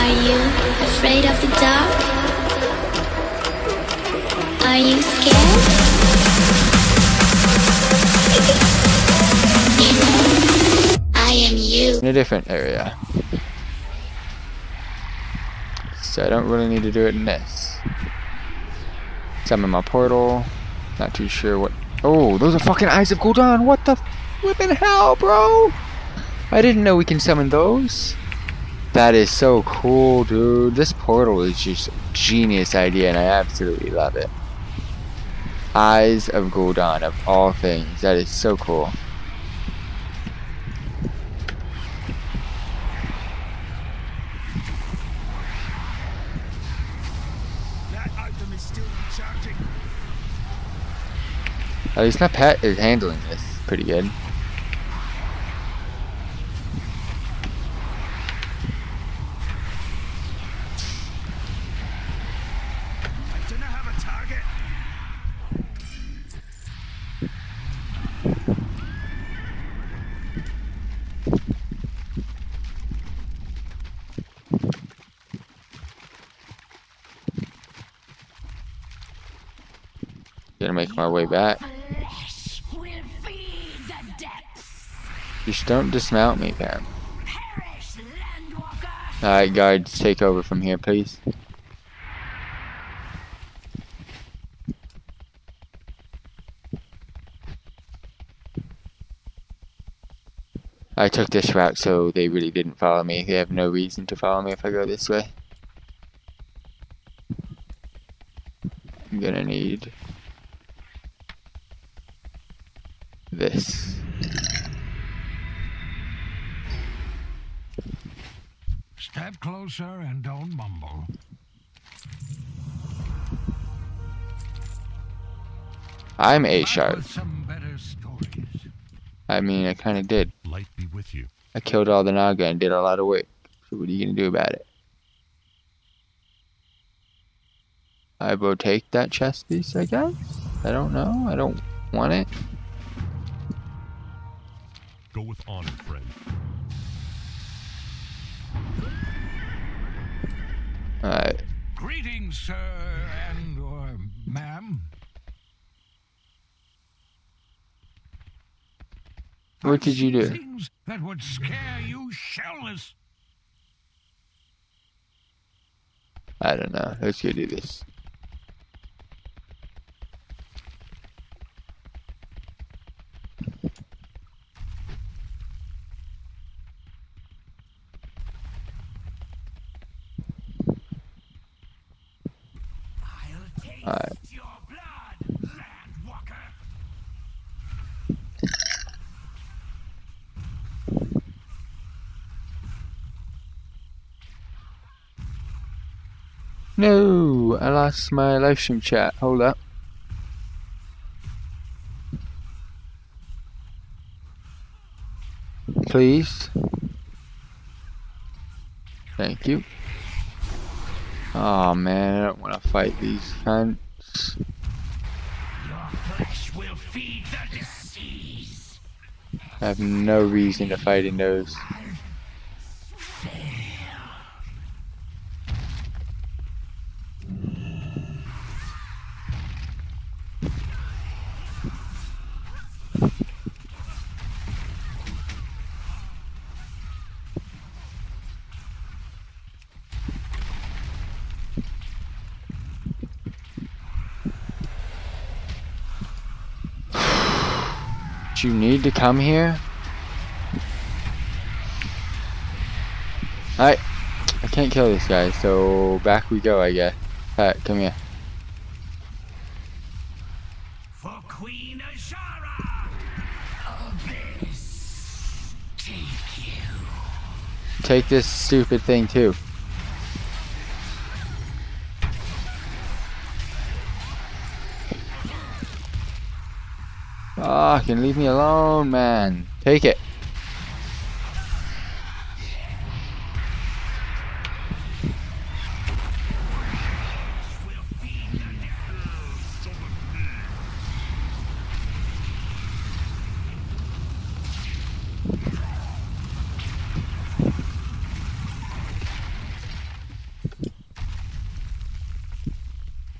Are you afraid of the dark? Are you scared? I am you. in a different area. So I don't really need to do it in this. Summon my portal. Not too sure what. Oh, those are fucking Eyes of Gul'dan. What the flippin' hell, bro? I didn't know we can summon those. That is so cool, dude. This portal is just a genius idea, and I absolutely love it. Eyes of Gul'dan, of all things. That is so cool. That item is still recharging. At least my pet is handling this pretty good. Gonna make my way back. Just don't dismount me, fam. Alright, guards, take over from here, please. I took this route so they really didn't follow me. They have no reason to follow me if I go this way. I'm gonna need I'm A sharp. with some better stories. I mean, I kind of did. Light be with you. I killed all the Naga and did a lot of work. So what are you gonna do about it? I will take that chest piece, I guess. I don't know. I don't want it. Go with honor, friend. Alright. Greetings, sir and or ma'am. What did you do? Things that would scare you. I don't know. Let's go do this. I'll taste Alright. your blood, landwalker. No! I lost my live stream chat. Hold up. Please. Thank you. Oh man, I don't want to fight these disease. I have no reason to fight in those. Do you need to come here? Alright. I can't kill this guy, so back we go, I guess. Alright, come here. For Queen Azshara. Abyss. Take you. Take this stupid thing too. fucking leave me alone, man. Take it.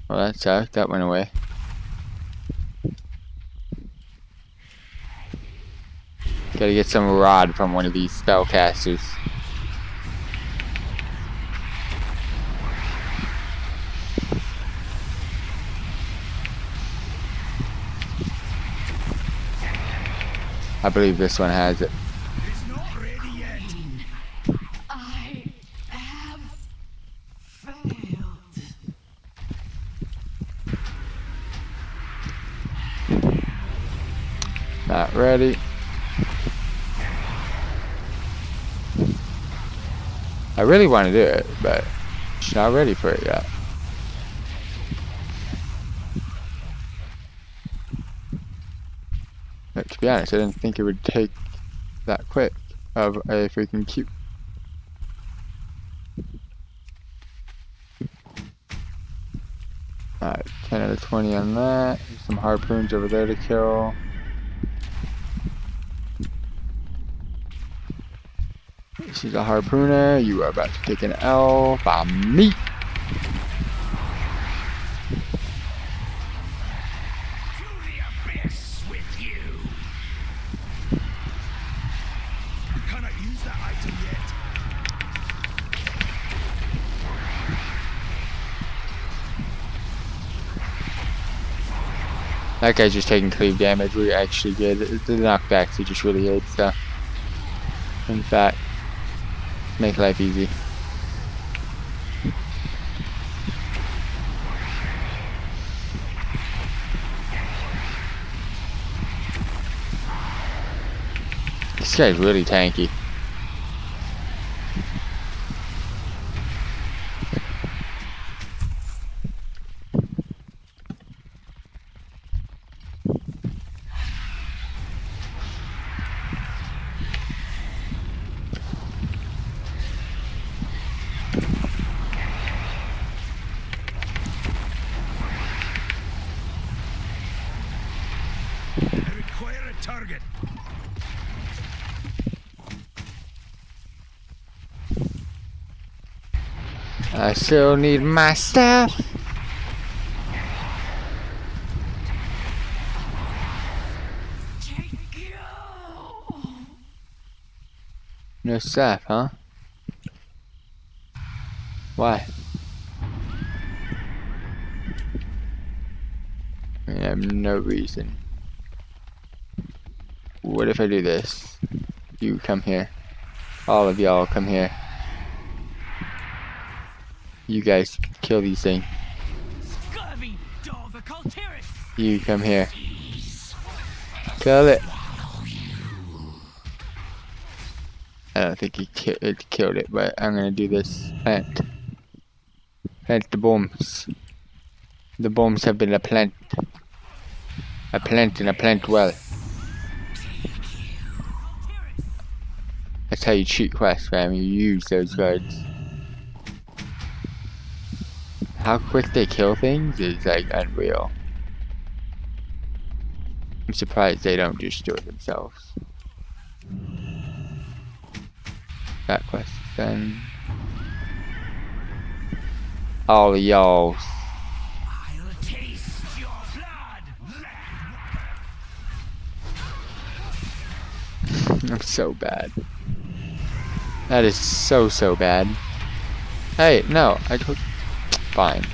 Well, that's out. That went away. Gotta get some rod from one of these spellcasters. I believe this one has it. Not ready I really want to do it, but she's not ready for it yet. But to be honest, I didn't think it would take that quick of a freaking cube. Alright, 10 out of 20 on that. Some harpoons over there to kill. She's a harpooner. You are about to take an L by me. That guy's just taking cleave damage. We're actually good. The knockbacks are just really good, so. In fact, make life easy. This guy's really tanky. I require a target. I still need my staff. No staff, huh? Why? I have no reason. What if I do this? You come here. All of y'all come here. You guys kill these things. You come here. Kill it. I don't think he ki it killed it, but I'm gonna do this. Plant. Plant the bombs. The bombs have been a plant. A plant and a plant well. That's how you cheat quests, fam. You use those cards. How quick they kill things is like unreal. I'm surprised they don't just do it themselves. That quest is done. All y'all. I'll taste your blood. I'm so bad. That is so, so bad. Hey, no, I took. Fine.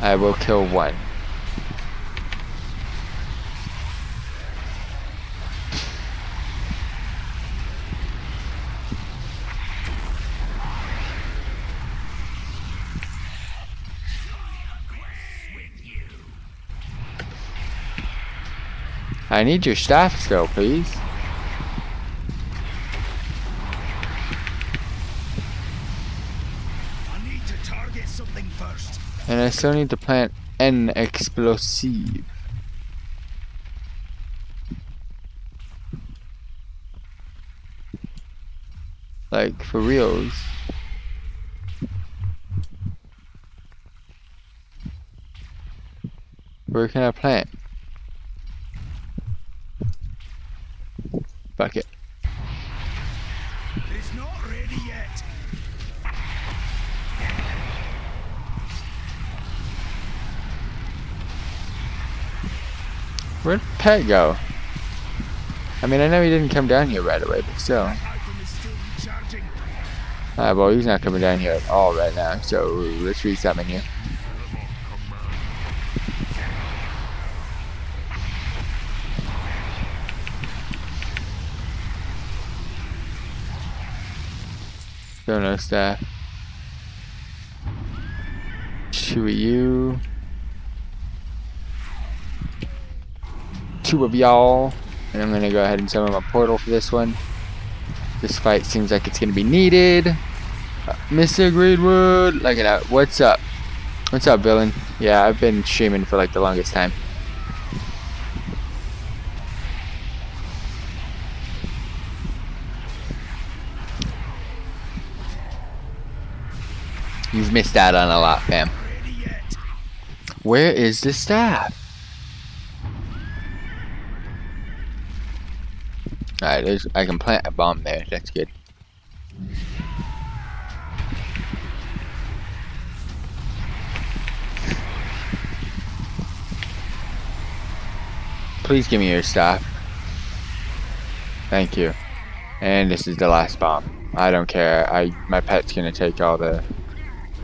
I will kill one. I need your staff skill, please. I need to target something first. And I still need to plant an explosive. Like, for reals. Where can I plant? Bucket. It's not ready yet. Where'd Pet go? I mean, I know he didn't come down here right away, but still. Alright, well, he's not coming down here at all right now, so let's resummon. Still no staff. Of you. Two of y'all. And I'm gonna go ahead and summon my portal for this one. This fight seems like it's gonna be needed. Uh, Mr. Greenwood, look at that. What's up? What's up, villain? Yeah, I've been streaming for like the longest time. You've missed out on a lot, fam. Where is the staff? Alright, I can plant a bomb there, that's good. Please give me your staff. Thank you. And this is the last bomb. I don't care. I my pet's gonna take all the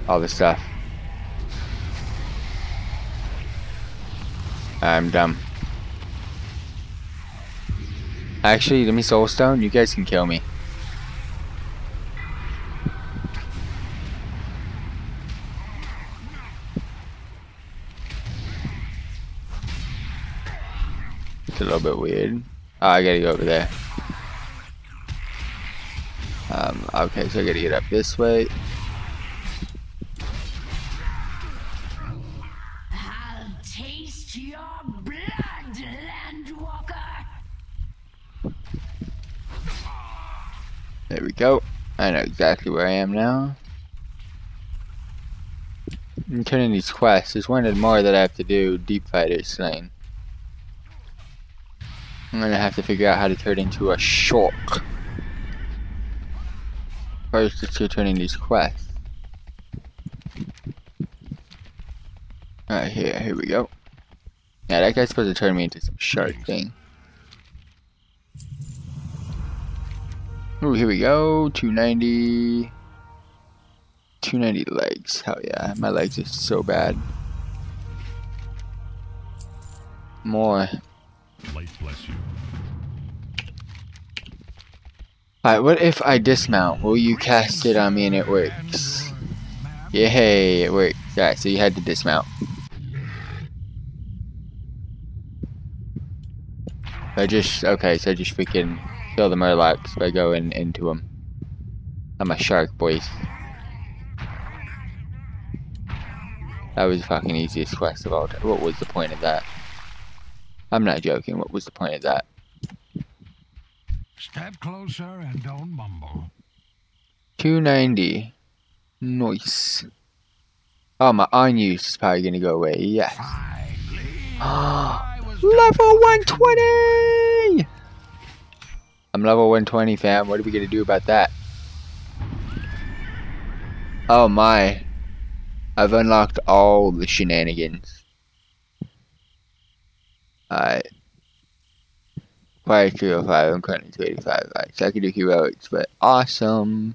all the stuff. I'm dumb. Actually, let me soulstone. You guys can kill me. It's a little bit weird. Oh, I gotta go over there. Um, okay, so I gotta get up this way. There we go. I know exactly where I am now. I'm turning these quests. There's one more that I have to do. Deep Fighter Slain. I'm gonna have to figure out how to turn into a shark. First, go turning these quests. Alright, here, here we go. Yeah, that guy's supposed to turn me into some shark thing. Ooh, here we go. 290. 290 legs. Hell yeah. My legs are so bad. More. Light bless you. Alright, what if I dismount? Will you cast it on me and it works? Yay, it worked. Alright, so you had to dismount. I just, okay, so I just freaking kill the Murlocs by going into them. I'm a shark, boys. That was the fucking easiest quest of all time. What was the point of that? I'm not joking, what was the point of that? Step closer and don't mumble. 290. Nice. Oh, my unused is probably gonna go away. Yes. Level 120! I'm level 120, fam. What are we gonna do about that? Oh my. I've unlocked all the shenanigans. Alright. Fire 305, I'm currently 285. Alright, so I can do heroics, but awesome.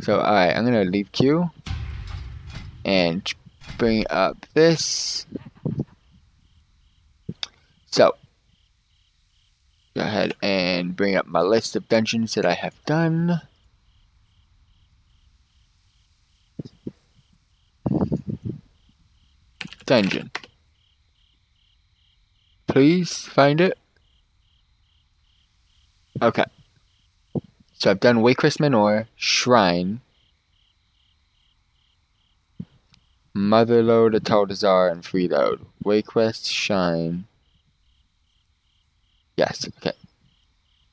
So, alright, I'm gonna leave Q. And bring up this. So, go ahead and bring up my list of dungeons that I have done. Dungeon. Please find it. Okay. So I've done Waycrest Manor, Shrine, Motherlode, Atal'Dazar, and Freehold. Waycrest, Shrine. Yes, okay.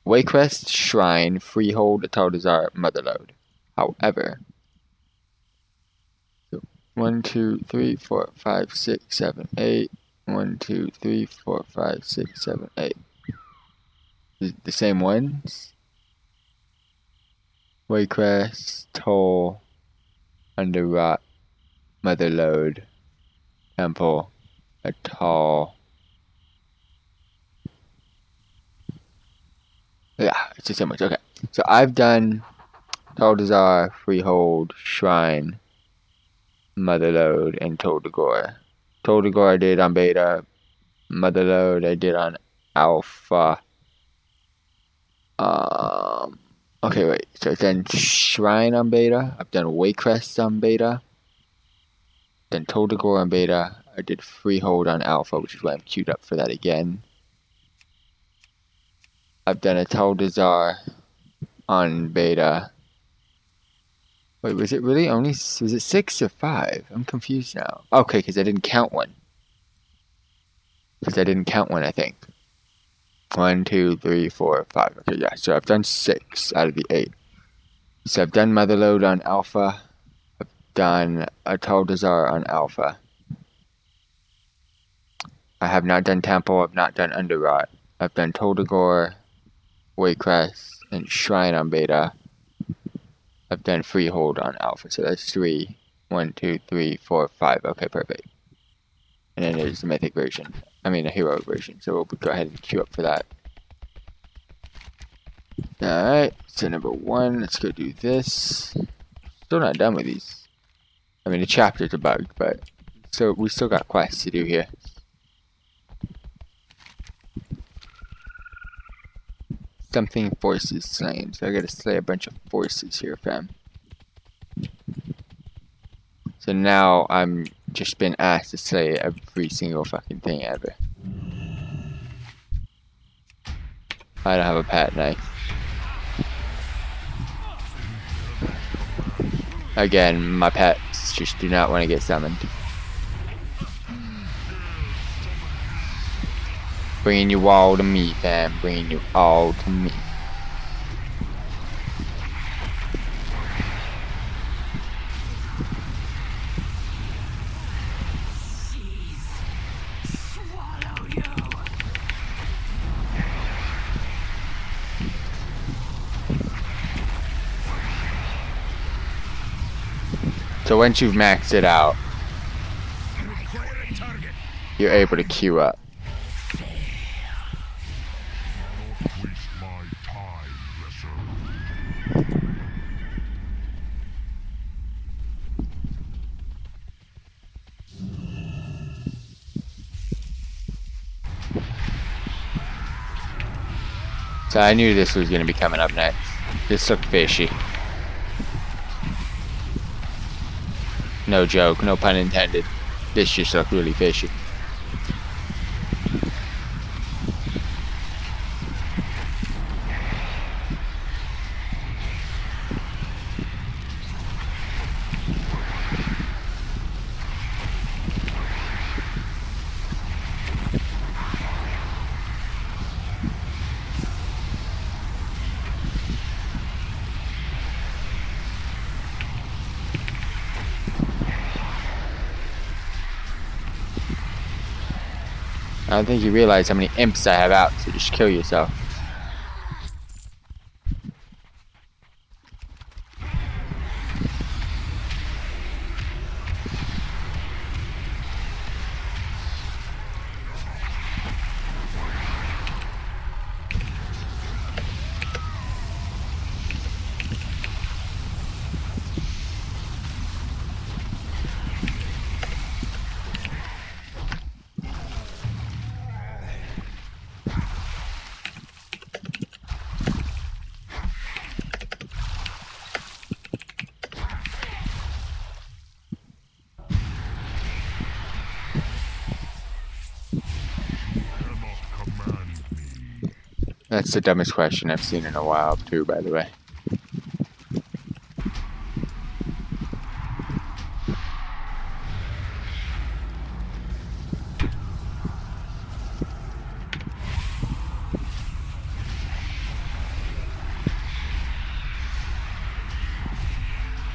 Waycrest, Shrine, Freehold, Atal'Dazar, Motherlode. However, one, two, three, four, five, six, seven, eight. One, two, three, four, five, six, seven, eight. The, same ones. Waycrest, Tol, Underrot, Motherlode, Temple, Atal, Yeah, it's the same ones. Okay. So I've done Taldazar, Freehold, Shrine, Motherlode, and Tol Dagor. Toldagor I did on beta. Motherlode I did on alpha. Um. Okay, wait. So I've done Shrine on beta. I've done Waycrest on beta. Then Tol Dagor on beta. I did Freehold on alpha, which is why I'm queued up for that again. I've done a Taldazar on beta. Wait, was it really only, was it six or five? I'm confused now. Okay, because I didn't count one. Because I didn't count one, I think. One, two, three, four, five. Okay, yeah, so I've done six out of the eight. So I've done Motherlode on Alpha. I've done a Taldazar on Alpha. I have not done Temple. I've not done Underrot. I've done Tol Dagor, Waycrest, and Shrine on Beta. I've done Freehold on Alpha, so that's three. One, two, three, four, five. Okay, perfect. And then there's the Mythic version. I mean, the Heroic version. So we'll go ahead and queue up for that. Alright, so number one, let's go do this. Still not done with these. I mean, the chapters are bugged, but so we still got quests to do here. Something forces slain, so I gotta slay a bunch of forces here, fam. So now I'm just been asked to slay every single fucking thing ever. I don't have a pat knife. Again, my pets just do not want to get summoned. Bringing you all to me, fam. Bringing you all to me. So once you've maxed it out, you're able to queue up. So I knew this was going to be coming up next. This looked fishy. No joke, no pun intended. This just looked really fishy. I don't think you realize how many imps I have out, so just kill yourself. That's the dumbest question I've seen in a while, too, by the way.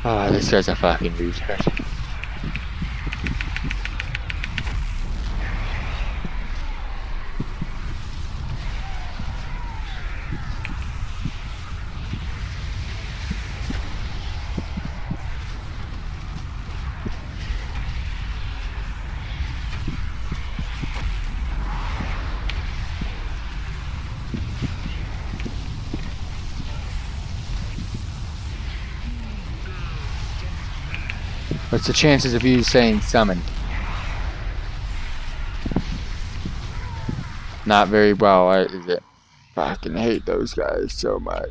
Ah, this guy's a fucking retard. What's the chances of you saying summon? Not very well, is it? Fucking hate those guys so much.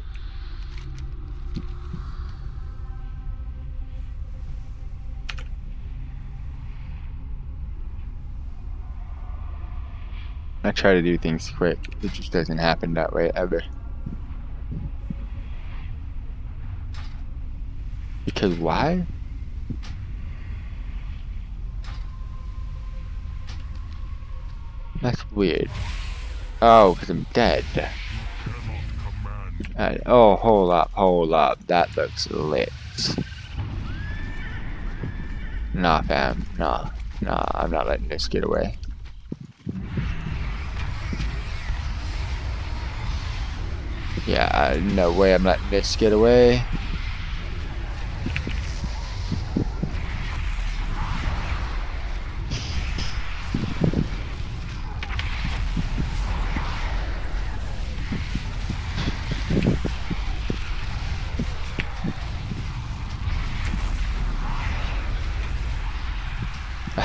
I try to do things quick. It just doesn't happen that way ever. Because why? That's weird. Oh, because I'm dead. Oh, hold up, hold up. That looks lit. Nah, fam. Nah. Nah, I'm not letting this get away. Yeah, uh, no way I'm letting this get away.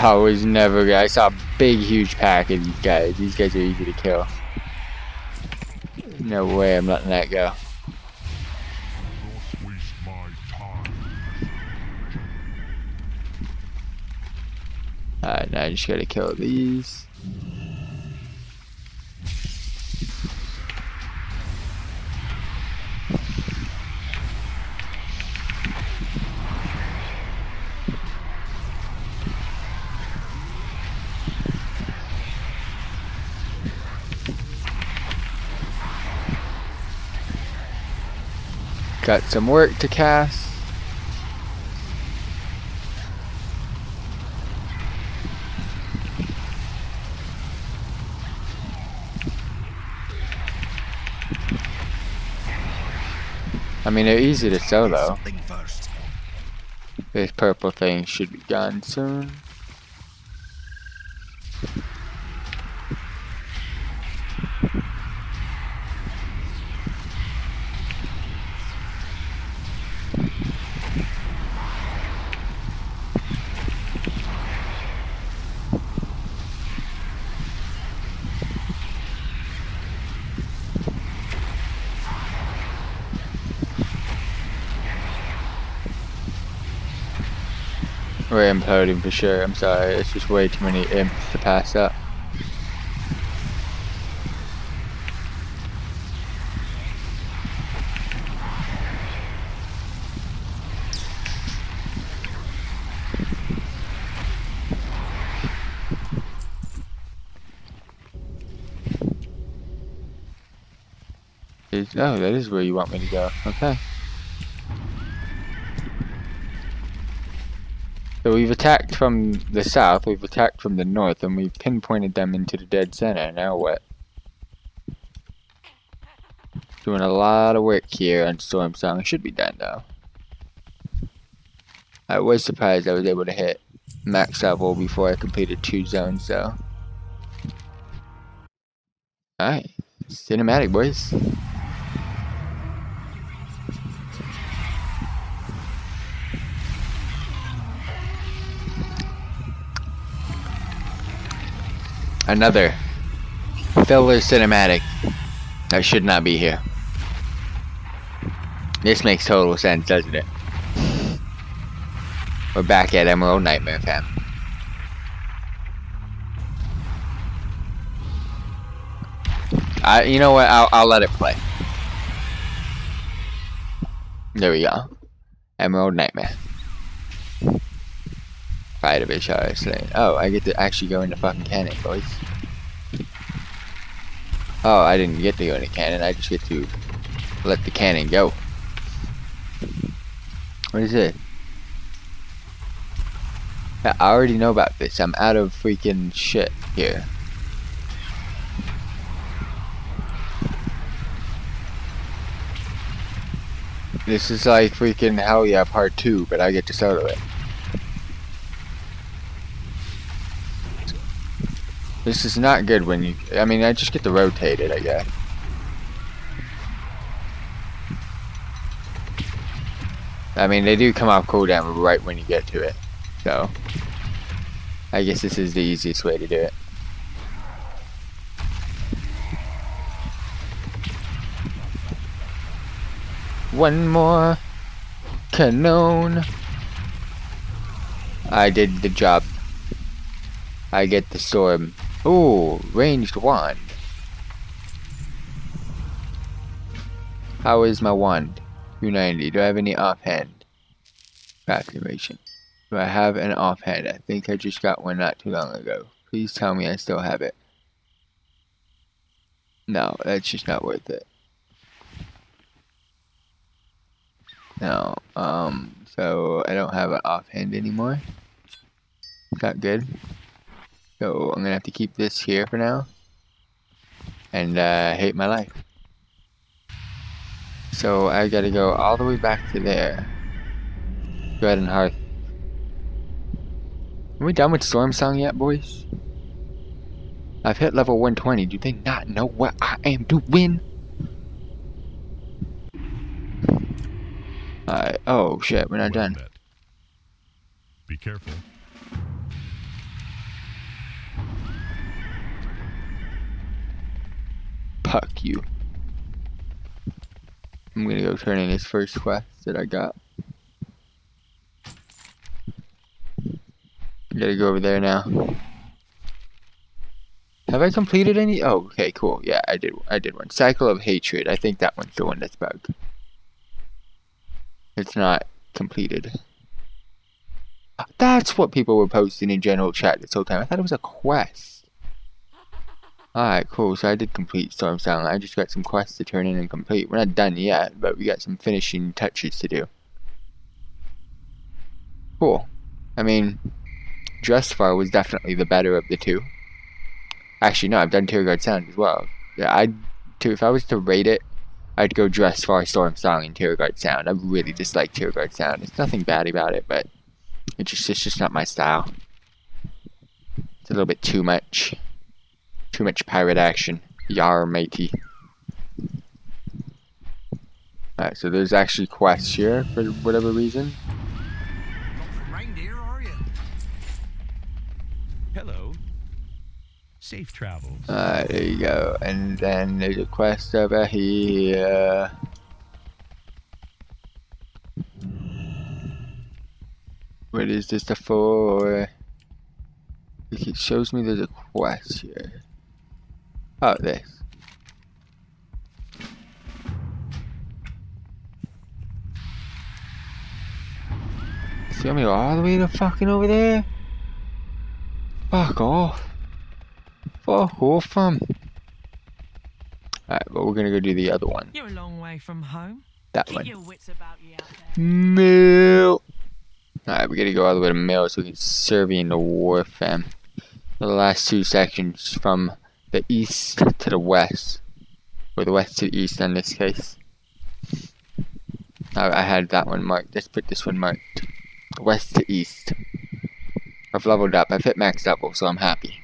I was never. I saw a big, huge pack of these guys. These guys are easy to kill. No way I'm letting that go. Alright, now I just gotta kill these. Got some work to cast. I mean, they're easy to sell though. This purple thing should be gone soon. We're imploding for sure. I'm sorry. It's just way too many imps to pass up. Oh, that is where you want me to go. Okay. So we've attacked from the south, we've attacked from the north, and we've pinpointed them into the dead center. Now what? Doing a lot of work here on Stormsong. Should be done though. I was surprised I was able to hit max level before I completed two zones though. Alright. Cinematic boys. Another filler cinematic that should not be here. This makes total sense, doesn't it? We're back at Emerald Nightmare, fam. I, you know what? I'll, I'll let it play. There we go. Emerald Nightmare. Fight a bitch slain. Oh, I get to actually go into fucking cannon, boys. Oh, I didn't get to go into cannon. I just get to let the cannon go. What is it? I already know about this. I'm out of freaking shit here. This is like freaking hell yeah part two, but I get to solo it. This is not good when you. I mean, I just get to rotate it, I guess. I mean, they do come off cooldown right when you get to it. So, I guess this is the easiest way to do it. One more canon. I did the job. I get the sword. Ooh, ranged wand. How is my wand? 290. Do I have any offhand? Activation. Do I have an offhand? I think I just got one not too long ago. Please tell me I still have it. No, that's just not worth it. No, um, so I don't have an offhand anymore. Not good. So I'm gonna have to keep this here for now. And uh, hate my life. So I gotta go all the way back to there. Go ahead and hearth. Are we done with Stormsong yet, boys? I've hit level 120. Do they not know what I am doing? Alright. Oh shit, we're not done. Be careful. Fuck you. I'm gonna go turn in this first quest that I got. Gotta go over there now. Have I completed any? Oh, okay, cool. Yeah, I did. I did one. Cycle of Hatred. I think that one's the one that's bugged. It's not completed. That's what people were posting in general chat this whole time. I thought it was a quest. Alright, cool. So I did complete Stormsong. I just got some quests to turn in and complete. We're not done yet, but we got some finishing touches to do. Cool. I mean, Drustvar was definitely the better of the two. Actually, no, I've done Guard Sound as well. Yeah, I'd to if I was to rate it, I'd go Drustvar, Stormsong, and Guard Sound. I really dislike Guard Sound. There's nothing bad about it, but it's just it's just not my style. It's a little bit too much. Too much pirate action. Yar matey. Alright, so there's actually quests here for whatever reason. Reindeer? Hello. Safe travels. Alright, there you go. And then there's a quest over here. What is this the for? It shows me there's a quest here. Oh, this. See me all the way to fucking over there? Fuck off. Fuck off, fam. Alright, but we're gonna go do the other one. You're a long way from home. That Keep one. your wits about you out there. Mill. Alright, we gotta go all the way to Mill so we can serve in the war, fam. The last two sections from the east to the west. Or the west to the east in this case. I, I had that one marked. Let's put this one marked. West to east. I've leveled up. I've hit max level, so I'm happy.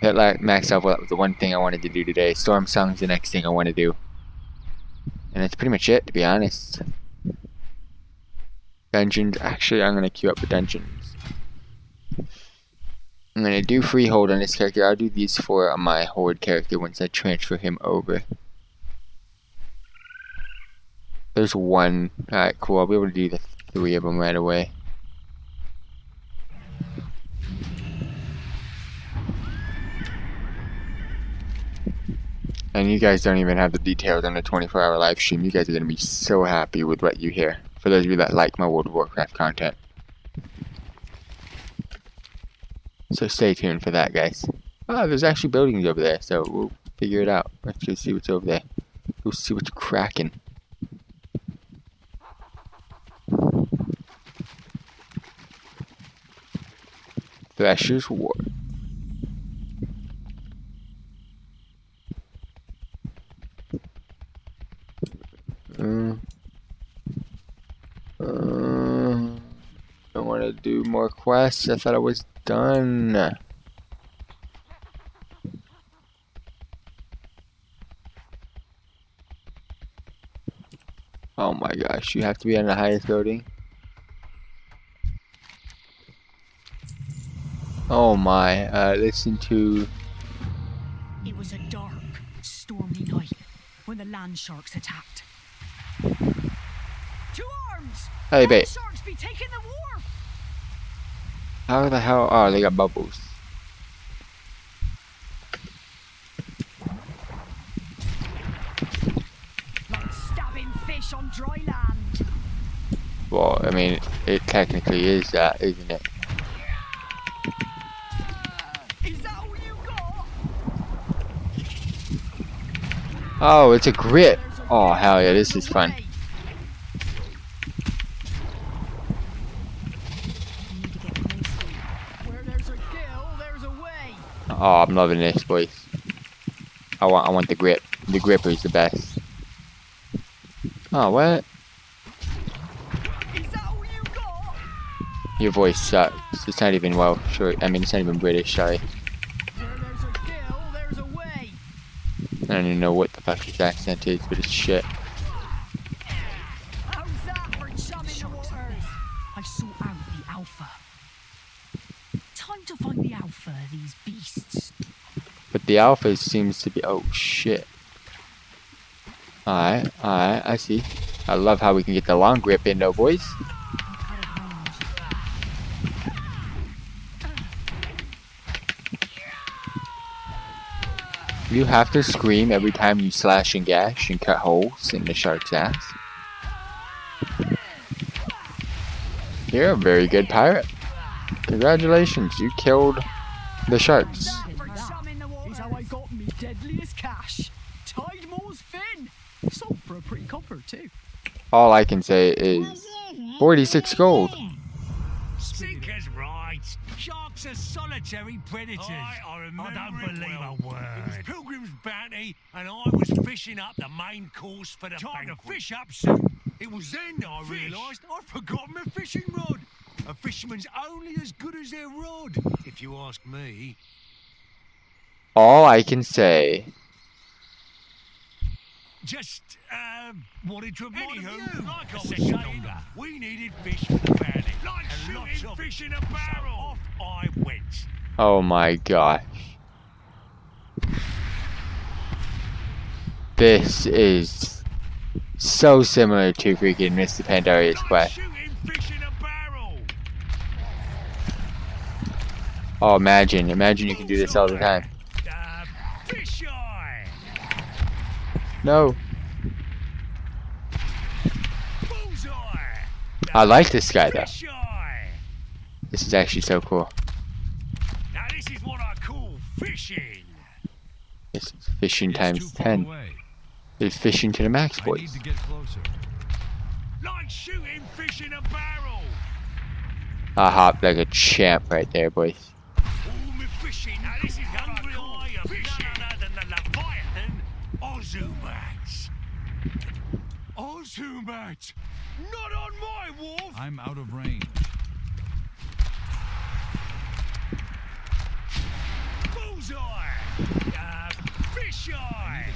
Hit like max level. That was the one thing I wanted to do today. Stormsong's the next thing I want to do. And that's pretty much it, to be honest. Dungeons. Actually, I'm gonna queue up the dungeons. I'm gonna do freehold on this character. I'll do these four on my horde character once I transfer him over. There's one. Alright, cool. I'll be able to do the three of them right away. And you guys don't even have the details on the 24 hour live stream. You guys are going to be so happy with what you hear. For those of you that like my World of Warcraft content. So stay tuned for that, guys. Oh, there's actually buildings over there, so we'll figure it out. Let's go see what's over there. We'll see what's cracking. Thrasher's War. Uh, uh, To do more quests. I thought I was done. Oh my gosh, you have to be on the highest building. Oh my, uh, listen to. It was a dark, stormy night when the land sharks attacked. To arms! Hey, babe. Sharks be taking the wharf! How the hell? Oh, they got bubbles. Like stabbing fish on dry land. Well, I mean, it technically is that, isn't it? Is that all you got? Oh, it's a grip. Oh, hell yeah, this is fun. way. Where there's a gill, there's a way. Oh, I'm loving this, boys. I want, I want the grip. The gripper is the best. Oh, what? Your voice sucks. It's not even well, sure. I mean, it's not even British. Sorry. I don't even know what the fuck his accent is, but it's shit. How's that for chumming the waters? I sought out the alpha. Time to find the alpha of these beasts. But the alpha seems to be. Oh shit. Alright, alright, I see. I love how we can get the long grip in though, boys. You have to scream every time you slash and gash and cut holes in the shark's ass. You're a very good pirate. Congratulations, you killed the sharks. For chumming the waters. Is how I got me deadliest cash. Tide Moore's fin. Sold for a pretty copper too. All I can say is 46 gold. Sinker's right. Sharks are solitary predators. I, I remember I don't believe well. a word. It was Pilgrim's Bounty, and I was fishing up the main course for the Time banquet. to fish up soon. It was then I realised I'd forgotten my fishing rod. A fisherman's only as good as their rod, if you ask me. All I can say. Just, uh, wanted to remind you, like I was saying, we needed fish for the bounty. Like and shooting of fish in a barrel. off I went. Oh my gosh. This is so similar to freaking Mists of Pandaria's Like quest. shooting fish in a barrel. Oh, imagine. Imagine you can do this all the time. Uh, fish eye. No. I like this guy though. This is actually so cool. Now this is what I call fishing. This is fishing It's times 10. away. It's fishing to the max, I need boys. to get closer. Like shooting fish in a barrel. I hopped like a champ right there, boys. Ozumat! Not on my wharf! I'm out of range. Bullseye! Uh, fish eye!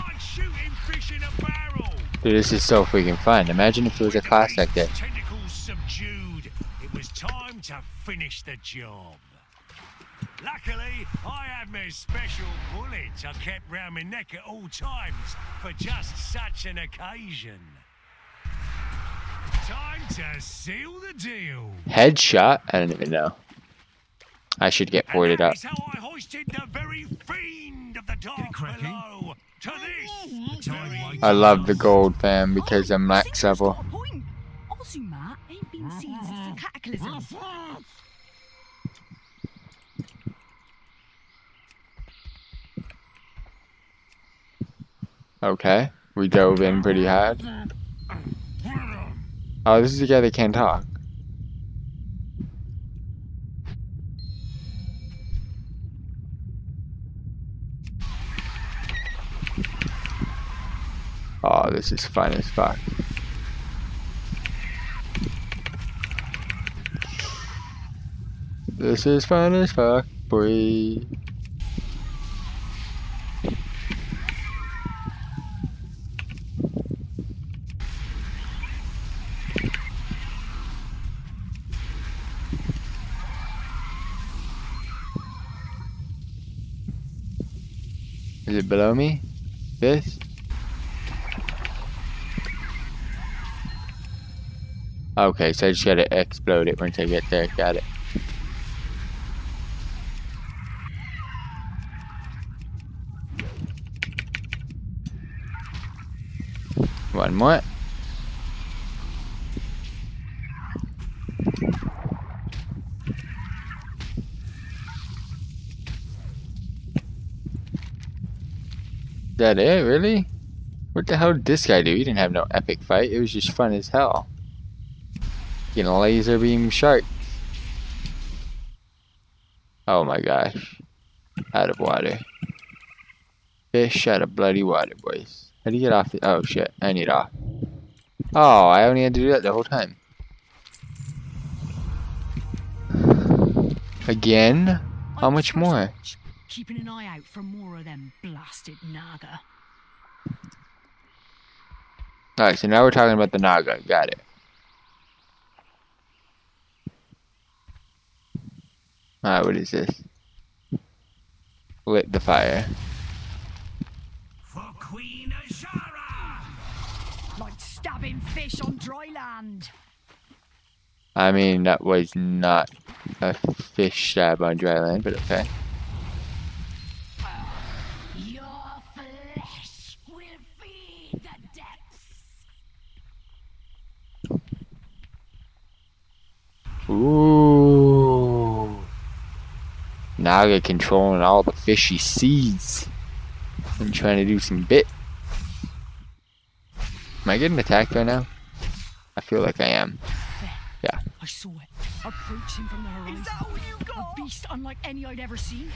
Like shooting fish in a barrel! Dude, this is so freaking fun. Imagine if it was a class like that. Tentacles subdued. It was time to finish the job. Luckily, I had my special bullet I kept round my neck at all times for just such an occasion. Time to seal the deal. Headshot? I don't even know. I should get And ported that up. how I hoisted the very fiend of the dark cracking. below to this very I love the gold, fam, because I'm max Sinker's level. got a point. Ozumat ain't been seen since the cataclysm. Okay. We dove in pretty hard. Oh, this is the guy that can't talk. Oh, this is fun as fuck. This is fun as fuck, boy. Is it below me? This? Okay, so I just gotta explode it once I get there. Got it. One more. That it, really? What the hell did this guy do? He didn't have no epic fight. It was just fun as hell. Getting a laser beam shark. Oh my gosh. Out of water. Fish out of bloody water, boys. How do you get off the- Oh shit, I need off. Oh, I only had to do that the whole time. Again? How much more? Watch, Keeping an eye out for more of them blasted Naga. Alright, so now we're talking about the Naga. Got it. Alright, what is this? Lit the fire. For Queen Azshara! Like stabbing fish on dry land. I mean, that was not a fish stab on dry land, but okay. Your flesh will feed the depths. Ooh. Naga controlling all the fish he sees. And trying to do some bit. Am I getting attacked right now? I feel like I am. Yeah. I saw it. Approaching from the horizon. Is that what you got? A beast unlike any I'd ever seen.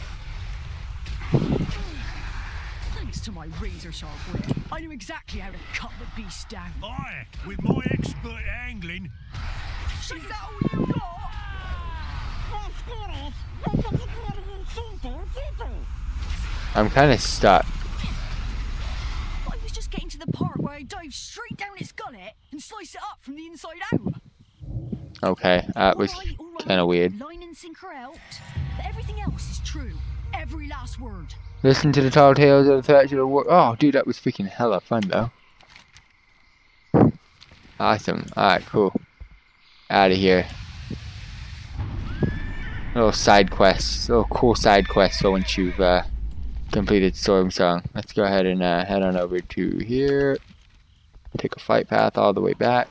Thanks to my razor sharp wit, I knew exactly how to cut the beast down. Aye, with my expert angling. Is that what you got? I'm kind of stuck. I was just getting to the part where I dive straight down its gullet and slice it up from the inside out. Okay, that was All all kind of weird. Line and sinker helped, but everything else is true. Every last word. Listen to the tall tales of the thatch of the war. Oh, dude, that was freaking hella fun, though. Awesome. Alright, cool. Out of here. Little side quests. Little cool side quests for once you've uh, completed Stormsong. Let's go ahead and uh, head on over to here. Take a flight path all the way back.